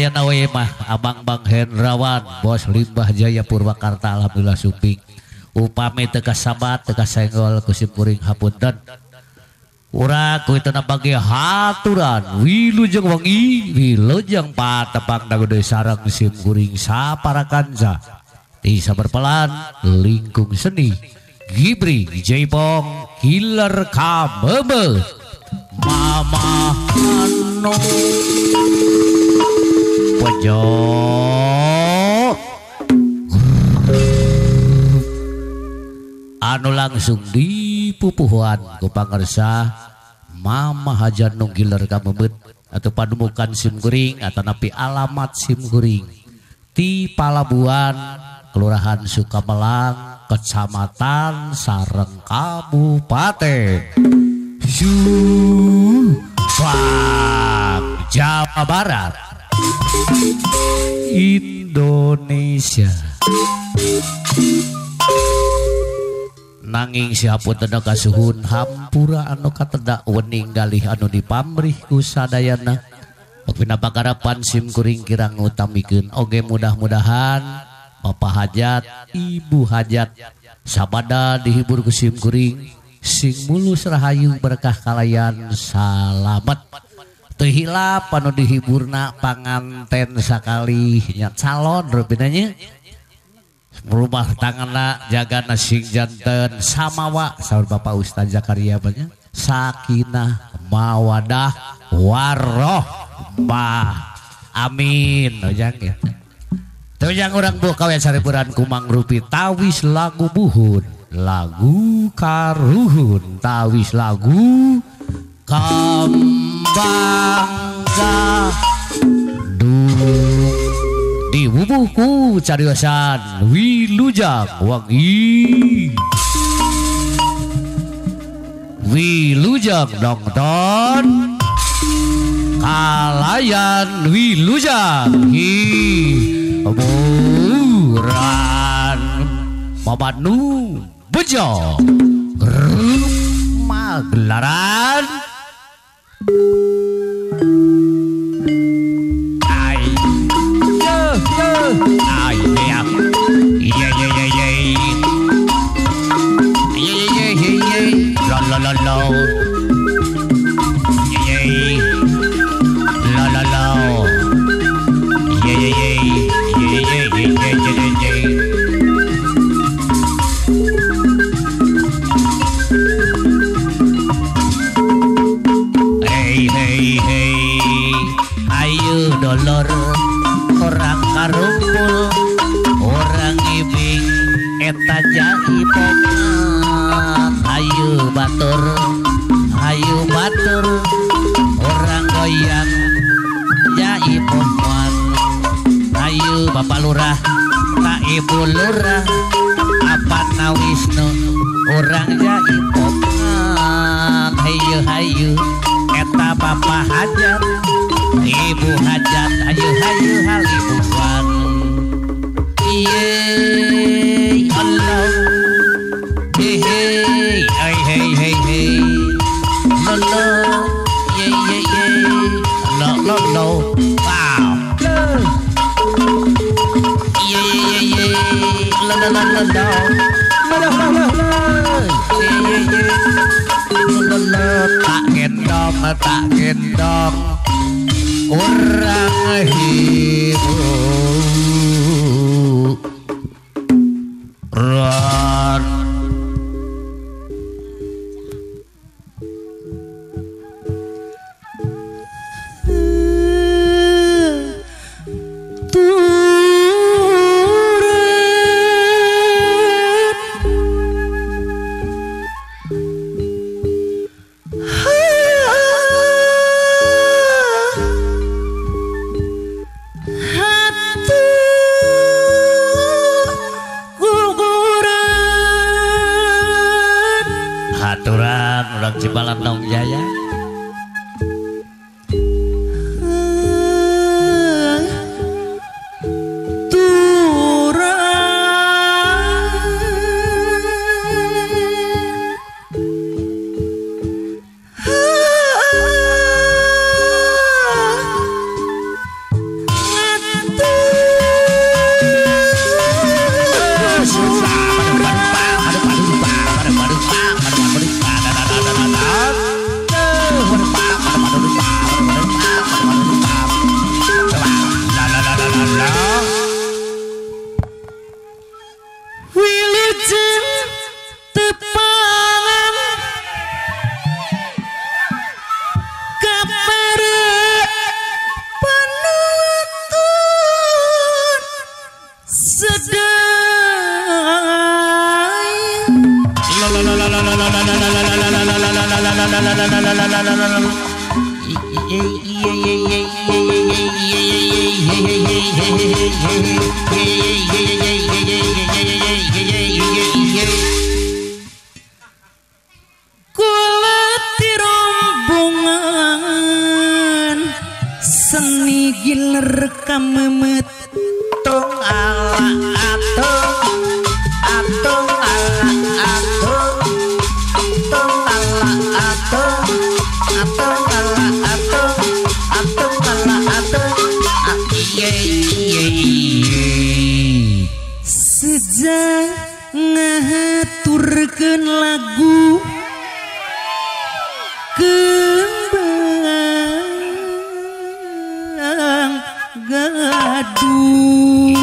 aya nawe mah Abang Bang Hendrawan bos limbah Jaya Purwakarta Alhamdulillah suping upami teka sabat teka senggol kusim kuring hapunten. Ura ku itu bagi haturan. Wilujeng wangi wilujeng patepang dagu deui sarang sim kuring saparakanza. Tisa berpelan lingkung seni. Gibri Jaipong Killer Kamebe Mama Anu Pojok Anu langsung di pupuhan ku pangersa Mama Hajan nung Killer Kamebe atau padumukan sim kuring atau napi alamat sim kuring ti Palabuhan Kelurahan Sukamelang Kecamatan Sareng Kabupaten Jawa Barat Indonesia. Nanging siapun tenaga suhun hampura anu katedak wening galih anu dipamrih ku sadayana. Pina pakarapan sim kuring kirang ngutamikeun. Oge mudah-mudahan Bapak hajat Ibu hajat sabada dihibur ku sim kuring. Sing mulus rahayu berkah kalayan salamet tehilap anu dihiburna panganten sakali nya calon rupinanya rumah tanganna jaga nasing janten. Samawa saur Bapak Ustaz Zakaria banyak. Sakinah mawadah waroh bah amin. Ojang ya. Tojang orang buah kawen saripuran kumang rupi. Tawis lagu buhun lagu karuhun. Tawis lagu kambang dung di bubuhku cariosan wilujang wangi. Wilujang nonton kalayan wilujang hi. Buran Mamanu Bejo. Rumah gelaran Thank you. Ayu dolor orang karungkul orang ibing eta jaib Ayu batur Ayu batur orang goyang jaib pomuan Ayu Bapak Lurah tak Ibu Lurah apa na Wisnu orang jaib pomuan Hayu Hayu eta Bapak Hajar. Ibu hajat ayo hayu hal ibu wan Yeay Allah Hey hey Hey hey hey hey. Lolo ye ye ye. Lo lo lo. Wow. Ye ye ye. Lo lo lo lo lo. Lo lo lo. Lo ye ye. Yeay yeay Lo. Lo lo Tak gendong tak gendong Orang orang Cipalan Nong Jaya. Seni giler kamemet Atung ala atung Atung ala sejak ngaturkeun lagu kembang gaduh